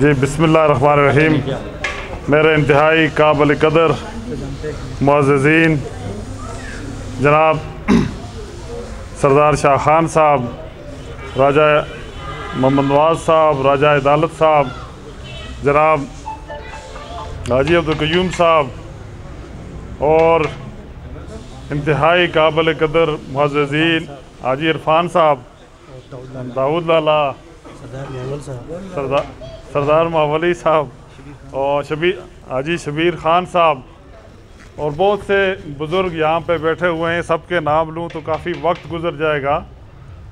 जी बिसमीम मेरे इंतहाई काबिल कदर मुआजीन जनाब सरदार शाह खान साहब राजा मोहम्मद नवाज़ साहब राजा अदालत साहब जनाब हाजी अब्दुल कयूम साहब और इंतहाई काबिल कदर मुआजीन हाजी इरफान साहब दाऊद लाला सरदार सरदार मावली साहब और शबीर हाजी शबीर खान साहब और बहुत से बुज़ुर्ग यहाँ पे बैठे हुए हैं सबके नाम लूँ तो काफ़ी वक्त गुजर जाएगा।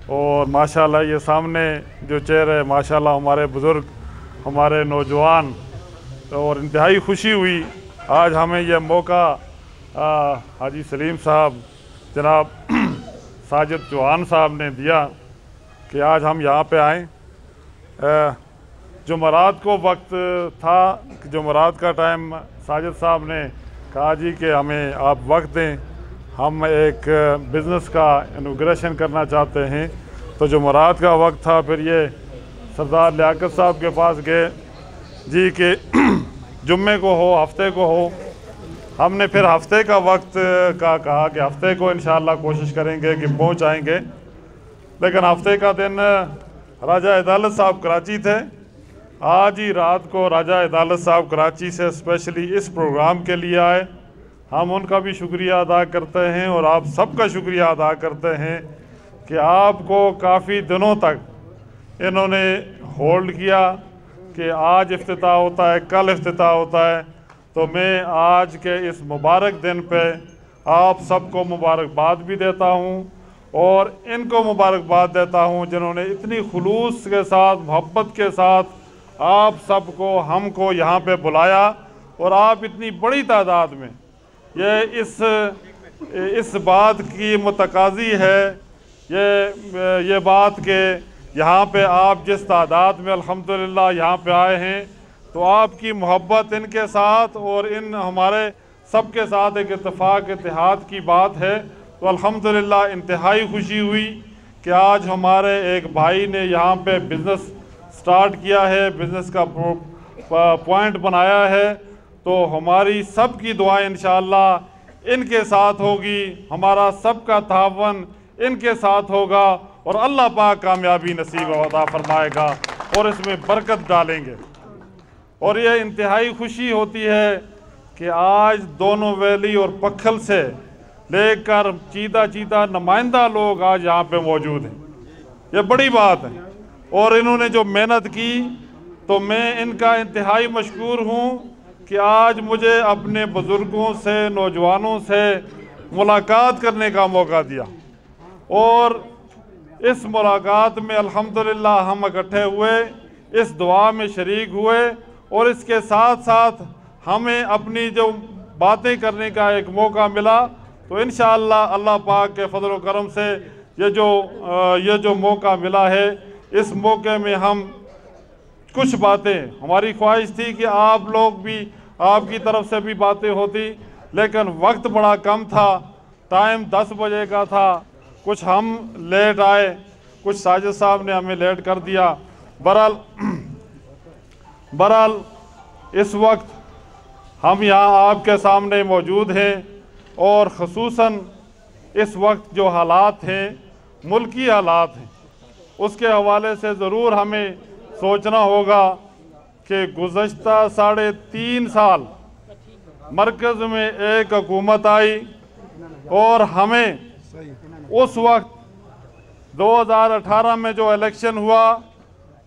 और माशाल्लाह ये सामने जो चेहरे माशाल्लाह हमारे बुज़ुर्ग हमारे नौजवान और इंतहाई खुशी हुई। आज हमें यह मौका आ, हाजी सलीम साहब जनाब साजिद चौहान साहब ने दिया कि आज हम यहाँ पे आएँ। जुमरात को वक्त था, जुमरात का टाइम साजिद साहब ने कहा जी कि हमें आप वक्त दें, हम एक बिज़नेस का इनोग्रेशन करना चाहते हैं। तो जुमरात का वक्त था, फिर ये सरदार लियाकत साहब के पास गए। जी के जुम्मे को हो, हफ़्ते को हो, हमने फिर हफ़्ते का वक्त का कहा कि हफ़्ते को इन कोशिश करेंगे कि पहुँच आएँगे। लेकिन हफ़्ते का दिन राजा अदालत साहब कराची थे। आज ही रात को राजा अदालत साहब कराची से स्पेशली इस प्रोग्राम के लिए आए। हम उनका भी शुक्रिया अदा करते हैं और आप सबका शुक्रिया अदा करते हैं कि आपको काफ़ी दिनों तक इन्होंने होल्ड किया कि आज अफ्ताह होता है, कल अफ्ताह होता है। तो मैं आज के इस मुबारक दिन पे आप सबको मुबारकबाद भी देता हूँ और इनको मुबारकबाद देता हूँ जिन्होंने इतनी खलूस के साथ, मोहब्बत के साथ आप सबको, हमको यहाँ पे बुलाया और आप इतनी बड़ी तादाद में। ये इस इस बात की मतकाजी है, ये ये बात के यहाँ पे आप जिस तादाद में अल्हम्दुलिल्लाह यहाँ पे आए हैं तो आपकी मोहब्बत इनके साथ और इन हमारे सबके साथ एक इतफ़ाक़ इतिहाद की बात है। तो अल्हम्दुलिल्लाह इंतहाई खुशी हुई कि आज हमारे एक भाई ने यहाँ पे बिज़नेस स्टार्ट किया है बिज़नेस का पॉइंट बनाया है तो हमारी सब की दुआएँ इंशाल्लाह इनके साथ होगी, हमारा सबका तावन इनके साथ होगा, और अल्लाह पाक कामयाबी नसीब अदा फरमाएगा, और इसमें बरकत डालेंगे। और ये इंतहाई खुशी होती है कि आज दोनों वैली और पखल से लेकर चीता चीता नुमाइंदा लोग आज यहाँ पे मौजूद हैं। ये बड़ी बात है। और इन्होंने जो मेहनत की तो मैं इनका इंतहाई मशहूर हूँ कि आज मुझे अपने बुज़ुर्गों से, नौजवानों से मुलाकात करने का मौका दिया। और इस मुलाकात में अल्हम्दुलिल्लाह हम इकट्ठे हुए, इस दुआ में शरीक हुए और इसके साथ साथ हमें अपनी जो बातें करने का एक मौका मिला तो इन अल्लाह पाक के फजल करम से ये जो ये जो मौका मिला है इस मौके में हम कुछ बातें, हमारी ख्वाहिश थी कि आप लोग भी आपकी तरफ़ से भी बातें होती, लेकिन वक्त बड़ा कम था, टाइम दस बजे का था, कुछ हम लेट आए, कुछ साजिद साहब ने हमें लेट कर दिया। बहरहाल बहरहाल, इस वक्त हम यहाँ आपके सामने मौजूद हैं, और खसूस इस वक्त जो हालात हैं, मुल्की हालात हैं उसके हवाले से ज़रूर हमें सोचना होगा कि गुज्त साढ़े तीन साल मरकज़ में एक हुकूमत आई और हमें उस वक्त 2018 में जो इलेक्शन हुआ,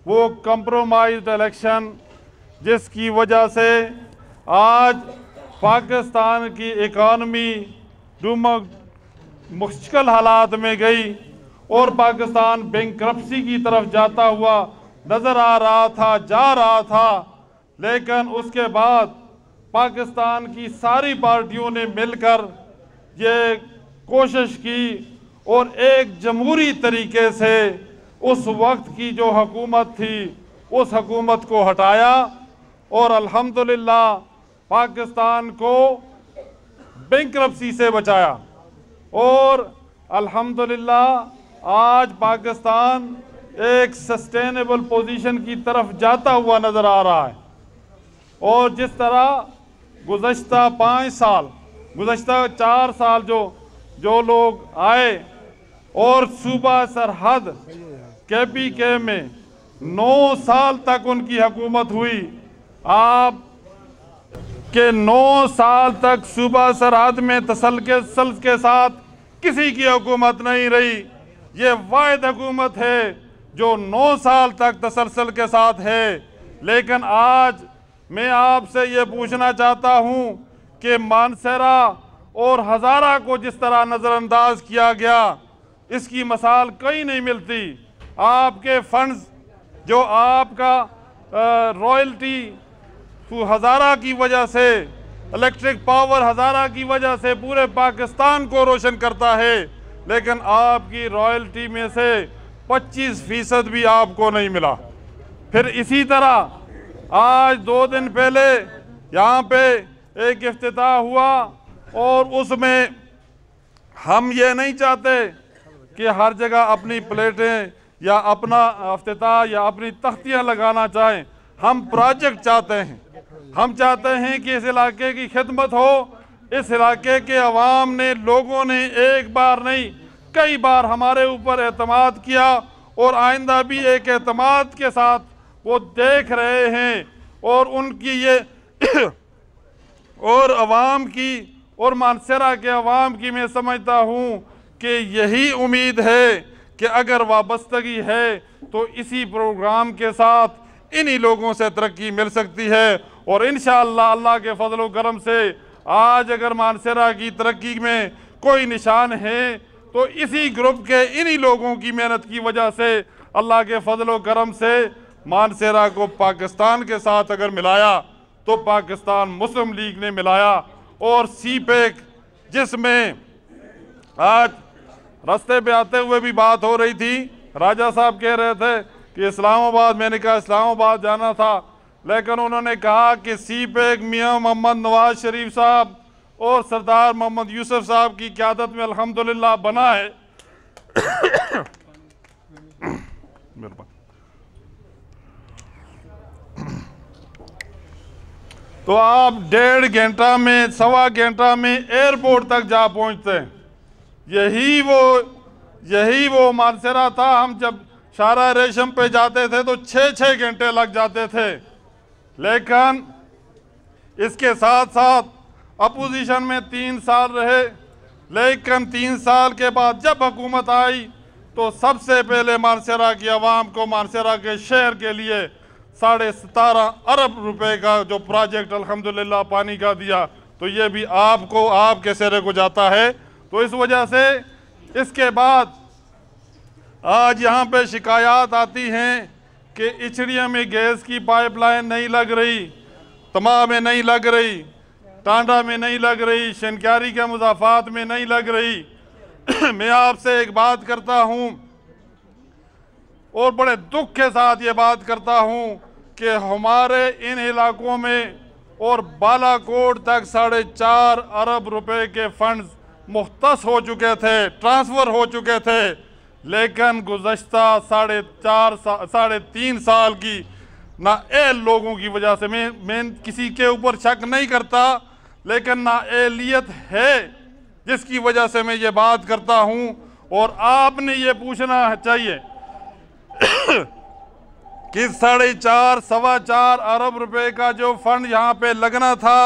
वो कंप्रोमाइज्ड इलेक्शन जिसकी वजह से आज पाकिस्तान की इकानमी मुश्किल हालात में गई। और पाकिस्तान बैंक की तरफ़ जाता हुआ नज़र आ रहा था, जा रहा था। लेकिन उसके बाद पाकिस्तान की सारी पार्टियों ने मिलकर ये कोशिश की और एक जमहूरी तरीके से उस वक्त की जो हकूमत थी, उस हकूमत को हटाया और अल्हम्दुलिल्लाह पाकिस्तान को बैंक से बचाया। और अल्हम्दुलिल्लाह आज पाकिस्तान एक सस्टेनेबल पोजीशन की तरफ़ जाता हुआ नज़र आ रहा है। और जिस तरह गुज्त पाँच साल गुज्त चार साल जो जो लोग आए और सूबा सरहद के पी के में नौ साल तक उनकी हुकूमत हुई, आप के नौ साल तक सूबा सरहद में तसल के सल के साथ किसी की हुकूमत नहीं रही। ये वाद हुकूमत है जो नौ साल तक तसलसल के साथ है। लेकिन आज मैं आपसे ये पूछना चाहता हूँ कि मानसरा और हज़ारा को जिस तरह नज़रअंदाज किया गया, इसकी मसाल कहीं नहीं मिलती। आपके फंड्स, जो आपका रॉयल्टी हज़ारा की वजह से, इलेक्ट्रिक पावर हज़ारा की वजह से पूरे पाकिस्तान को रोशन करता है। लेकिन आपकी रॉयल्टी में से 25 फ़ीसद भी आपको नहीं मिला। फिर इसी तरह आज दो दिन पहले यहाँ पे एक अफ्ताह हुआ और उसमें हम ये नहीं चाहते कि हर जगह अपनी प्लेटें या अपना अफ्ताह या अपनी तख्तियाँ लगाना चाहें। हम प्रोजेक्ट चाहते हैं। हम चाहते हैं कि इस इलाके की खिदमत हो इस इलाके के अवाम ने, लोगों ने एक बार नहीं, कई बार हमारे ऊपर एतमाद किया और आइंदा भी एक एतमाद के साथ वो देख रहे हैं और उनकी ये और अवाम की और मानसरा के अवाम की मैं समझता हूँ कि यही उम्मीद है कि अगर वाबस्तगी है तो इसी प्रोग्राम के साथ इन्हीं लोगों से तरक्की मिल सकती है और इन अल्लाह के फजल करम से आज अगर मानसरा की तरक्की में कोई निशान है तो इसी ग्रुप के इन्हीं लोगों की मेहनत की वजह से अल्लाह के फजल करम से मानसरा को पाकिस्तान के साथ अगर मिलाया तो पाकिस्तान मुस्लिम लीग ने मिलाया। और सी पैक जिसमें आज रास्ते पे आते हुए भी बात हो रही थी, राजा साहब कह रहे थे कि इस्लामाबाद, मैंने कहा इस्लामाबाद जाना था। लेकिन उन्होंने कहा कि सी पैक मियाँ मोहम्मद नवाज़ शरीफ साहब और सरदार मोहम्मद यूसुफ साहब की क्यादत में अल्हम्दुलिल्लाह बना है। तो आप डेढ़ घंटा में, सवा घंटा में एयरपोर्ट तक जा पहुँचते हैं। यही वो यही वो मानसरा था। हम जब शारा रेशम पे जाते थे तो छः छः घंटे लग जाते थे। लेकिन इसके साथ साथ अपोजिशन में तीन साल रहे। लेकिन तीन साल के बाद जब हुकूमत आई तो सबसे पहले मानसरा की आवाम को मानसरा के शहर के लिए साढ़े सतारह अरब रुपए का जो प्रोजेक्ट अल्हम्दुलिल्लाह पानी का दिया तो ये भी आपको आपके सिरे को जाता है। तो इस वजह से इसके बाद आज यहाँ पे शिकायत आती हैं कि इचड़िया में गैस की पाइपलाइन नहीं लग रही तमा में नहीं लग रही, टांडा में नहीं लग रही शनकारी के मुजाफात में नहीं लग रही। मैं आपसे एक बात करता हूँ और बड़े दुख के साथ ये बात करता हूँ कि हमारे इन इलाकों में और बालाकोट तक साढ़े चार अरब रुपए के फंड्स मुख्त हो चुके थे, ट्रांसफ़र हो चुके थे। लेकिन गुज्त साढ़े चार सा, साढ़े तीन साल की ना ए लोगों की वजह से मैं मैं किसी के ऊपर शक नहीं करता लेकिन ना एलियत है जिसकी वजह से मैं ये बात करता हूँ और आपने ये पूछना चाहिए कि साढ़े चार सवा चार अरब रुपए का जो फंड यहाँ पे लगना था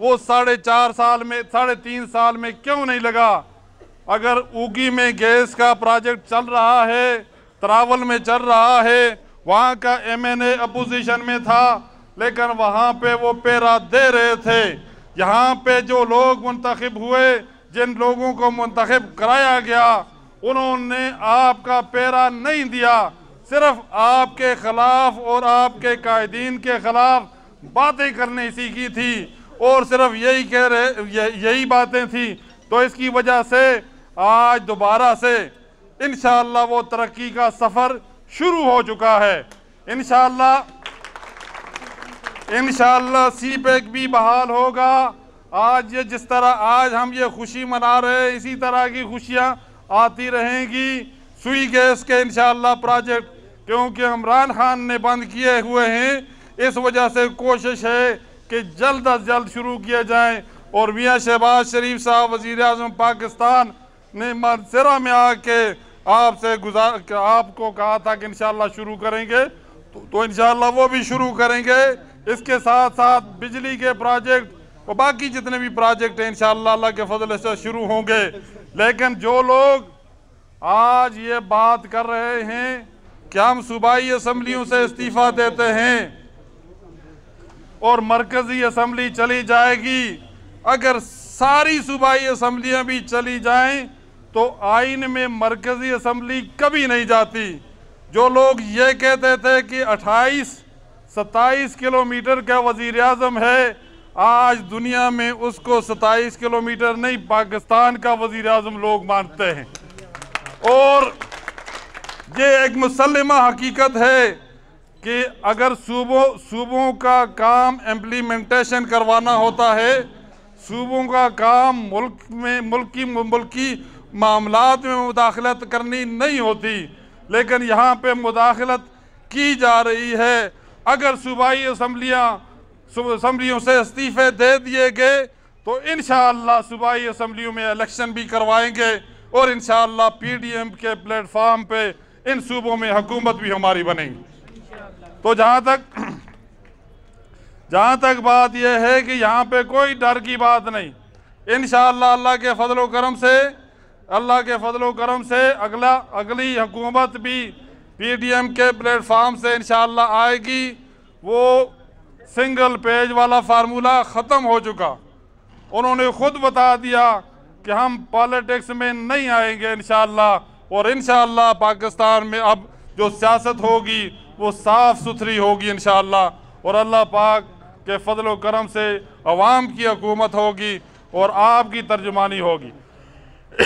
वो साढ़े चार साल में साढ़े तीन साल में क्यों नहीं लगा? अगर उगी में गैस का प्रोजेक्ट चल रहा है, तरावल में चल रहा है, वहाँ का एमएनए अपोजिशन में था, लेकिन वहाँ पे वो पेरा दे रहे थे। यहाँ पे जो लोग मुंतखब हुए, जिन लोगों को मुंतखब कराया गया, उन्होंने आपका पेरा नहीं दिया। सिर्फ़ आपके खिलाफ और आपके कायदीन के खिलाफ बातें करने सीखी थी। और सिर्फ़ यही कह रहे यही बातें थी। तो इसकी वजह से आज दोबारा से इन वो तरक्की का सफ़र शुरू हो चुका है। इन इन सी पैक भी बहाल होगा। आज ये जिस तरह आज हम ये खुशी मना रहे हैं, इसी तरह की खुशियाँ आती रहेंगी। सुई गैस के इन प्रोजेक्ट, क्योंकि इमरान खान ने बंद किए हुए हैं, इस वजह से कोशिश है कि जल्द अज जल्द शुरू किए जाएँ। और मियाँ शहबाज शरीफ साहब वज़ी अजम पाकिस्तान ने मनसरा में आके आपसे गुजार आपको कहा था कि इंशाल्लाह शुरू करेंगे तो, तो इंशाल्लाह वो भी शुरू करेंगे। इसके साथ साथ बिजली के प्रोजेक्ट और बाकी जितने भी प्रोजेक्ट हैं अल्लाह के फजल से शुरू होंगे। लेकिन जो लोग आज ये बात कर रहे हैं कि हम सूबाई असम्बलियों से इस्तीफ़ा देते हैं और मरकज़ी असम्बली चली जाएगी अगर सारी सूबाई असम्बलियाँ भी चली जाएँ तो आइन में मरकज़ी असम्बली कभी नहीं जाती। जो लोग ये कहते थे कि 28 27 किलोमीटर का वज़ीर अजम है, आज दुनिया में उसको 27 किलोमीटर नहीं, पाकिस्तान का वज़ीर अजम लोग मानते हैं। और ये एक मुसलमा हकीकत है कि अगर सूबों सूबों का काम इम्प्लीमेंटेशन करवाना होता है, सूबों का काम मुल्क में, मुल्की मुल्की मामलात में मुदाखलत करनी नहीं होती, लेकिन यहाँ पे मुदाखलत की जा रही है। अगर सूबाई असम्बलियाँ असम्बलियों से इस्तीफ़े दे दिए गए तो इन सूबाई असम्बलियों में इलेक्शन भी करवाएँगे और इन पी डी एम के प्लेटफार्म पर इन सूबों में हुकूमत भी हमारी बनेगी। तो जहाँ तक जहाँ तक बात यह है कि यहाँ पे कोई डर की बात नहीं। इन अल्लाह के फजल से अल्लाह के फजल करम से अगला, अगली हुकूमत भी पी डी एम के प्लेटफार्म से इन आएगी। वो सिंगल पेज वाला फार्मूला ख़त्म हो चुका। उन्होंने ख़ुद बता दिया कि हम पॉलिटिक्स में नहीं आएँगे इन और इन पाकिस्तान में अब जो सियासत होगी, वो साफ़ सुथरी होगी इन और अल्लाह पाक के फजल करम से अवाम की हकूमत होगी, और आपकी तर्जुमानी होगी।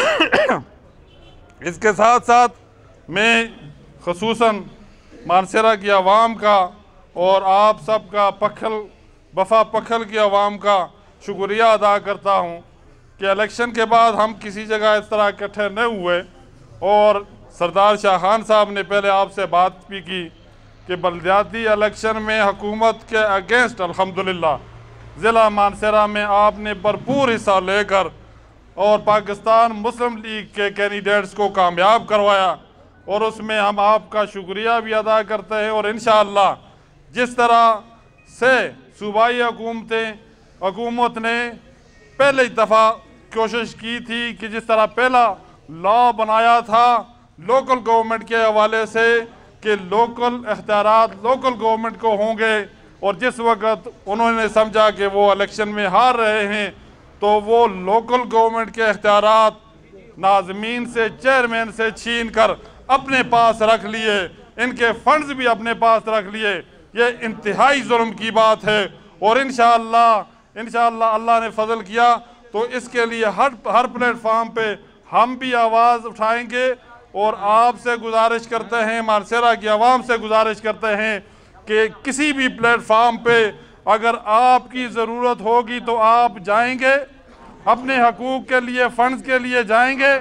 इसके साथ साथ मैं खसूस मानसरा की आवाम का और आप सब का पखल बफा पखल की आवाम का शुक्रिया अदा करता हूँ कि इलेक्शन के बाद हम किसी जगह इस तरह इकट्ठे नहीं हुए और सरदार शाह खान साहब ने पहले आपसे बात भी की कि बलदियाती इलेक्शन में हुकूमत के अगेंस्ट, अल्हम्दुलिल्लाह, ज़िला मानसरा में आपने भरपूर हिस्सा लेकर और पाकिस्तान मुस्लिम लीग के कैंडिडेट्स को कामयाब करवाया। और उसमें हम आपका शुक्रिया भी अदा करते हैं। और इन जिस तरह से सूबाई हुकूमतें, हुकूमत ने पहले दफ़ा कोशिश की थी कि जिस तरह पहला लॉ बनाया था लोकल गवर्नमेंट के हवाले से कि लोकल अख्तियार लोकल गवर्नमेंट को होंगे। और जिस वक्त उन्होंने समझा कि वो इलेक्शन में हार रहे हैं तो वो लोकल गवर्नमेंट के अख्तियार नाजमीन से चेयरमैन से छीन कर अपने पास रख लिए, इनके फंड्स भी अपने पास रख लिए, ये इंतहाई जुल्म की बात है। और इन इन अल्लाह ने फजल किया तो इसके लिए हर हर प्लेटफार्म पे हम भी आवाज़ उठाएँगे और आपसे गुजारिश करते हैं मारसेरा की आवाम से गुजारिश करते हैं कि किसी भी प्लेटफार्म पे अगर आपकी ज़रूरत होगी तो आप जाएँगे, अपने हकूक़ के लिए, फ़ंड्स के लिए जाएँगे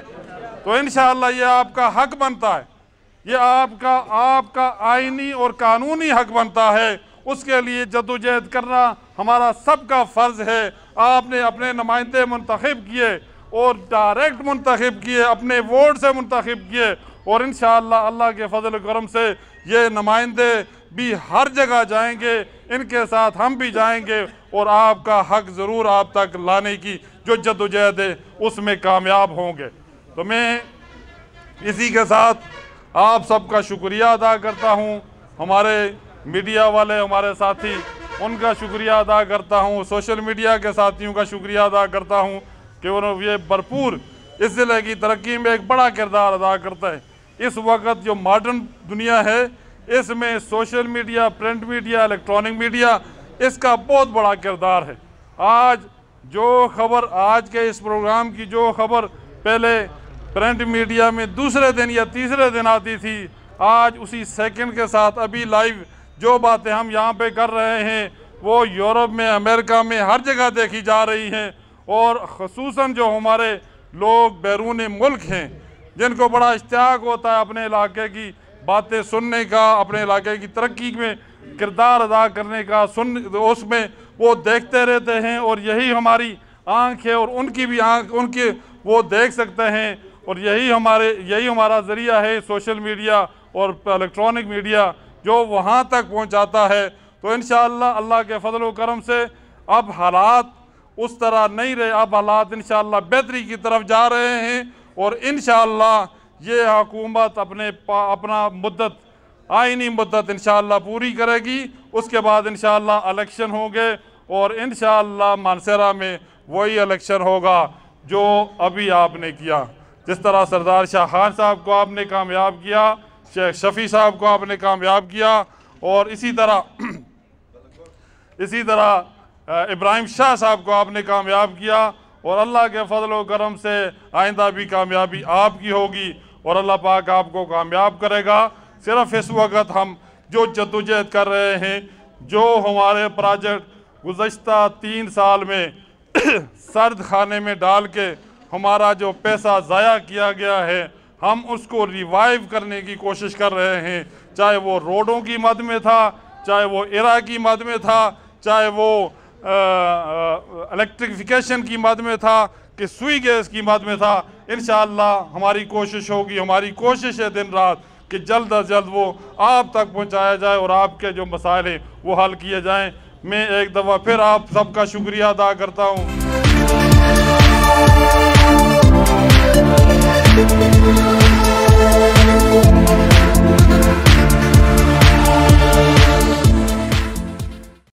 तो इन ये आपका हक बनता है। ये आपका आपका आइनी और कानूनी हक बनता है। उसके लिए जदोजहद करना हमारा सबका फ़र्ज़ है। आपने अपने नुमाइंदे मंतखब किए और डायरेक्ट मुंतखब किए, अपने वोट से मुंतखब किए। और इन अल्लाह के फजल करम से ये नुमाइंदे भी हर जगह जाएँगे, इनके साथ हम भी जाएँगे और आपका हक ज़रूर आप तक लाने की जो जदोजहद है, उसमें कामयाब होंगे। तो मैं इसी के साथ आप सबका शुक्रिया अदा करता हूँ। हमारे मीडिया वाले, हमारे साथी, उनका शुक्रिया अदा करता हूँ। सोशल मीडिया के साथियों का शुक्रिया अदा करता हूँ कि उन्होंने ये भरपूर इस ज़िले की तरक्की में एक बड़ा किरदार अदा करता है। इस वक्त जो मॉडर्न दुनिया है इसमें social media, print media, electronic media, इसका बहुत बड़ा किरदार है। आज जो खबर, आज के इस प्रोग्राम की जो खबर पहले प्रिंट मीडिया में दूसरे दिन या तीसरे दिन आती थी, आज उसी सेकंड के साथ अभी लाइव जो बातें हम यहाँ पे कर रहे हैं, वो यूरोप में, अमेरिका में हर जगह देखी जा रही हैं और खसूस जो हमारे लोग बैरून मुल्क हैं, जिनको बड़ा इश्तियाक होता है अपने इलाके की बातें सुनने का, अपने इलाके की तरक्की में किरदार अदा करने का, सुन, उसमें वो देखते रहते हैं और यही हमारी आँख है और उनकी भी आँख, उनके वो देख सकते हैं और यही हमारे, यही हमारा ज़रिया है सोशल मीडिया और इलेक्ट्रॉनिक मीडिया जो वहाँ तक पहुँचाता है। तो इन अल्लाह के फजल करम से अब हालात उस तरह नहीं रहे। अब हालात इन बेहतरी की तरफ़ जा रहे हैं और इन ये हकूमत अपने अपना मुद्दत आइनी मुद्दत इन पूरी करेगी। उसके बाद इन इलेक्शन होंगे और इन मानसरा में वही इलेक्शन होगा जो अभी आपने किया। जिस तरह सरदार शाह खान साहब को आपने कामयाब किया, शेख शफ़ी साहब को आपने कामयाब किया और इसी तरह इसी तरह इब्राहिम शाह साहब को आपने कामयाब किया और अल्लाह के फजल करम से आइंदा भी कामयाबी आपकी होगी। और अल्लाह पाक आपको कामयाब करेगा। सिर्फ़ इस वक्त हम जो जद्दोजहद कर रहे हैं, जो हमारे प्रोजेक्ट गुज्त तीन साल में सर्द खाने में डाल के हमारा जो पैसा ज़ाया किया गया है, हम उसको रिवाइव करने की कोशिश कर रहे हैं। चाहे वो रोडों की मद में था, चाहे वो इरा की मद में था, चाहे वो इलेक्ट्रिफिकेशन की मद में था कि सुई गैस की मद में था। इन हमारी कोशिश होगी, हमारी कोशिश है दिन रात कि जल्द अज जल्द वो आप तक पहुँचाया जाए और आपके जो मसाइल हैं वो हल किए जाएँ। मैं एक दफ़ा फिर आप सबका शुक्रिया अदा करता हूँ।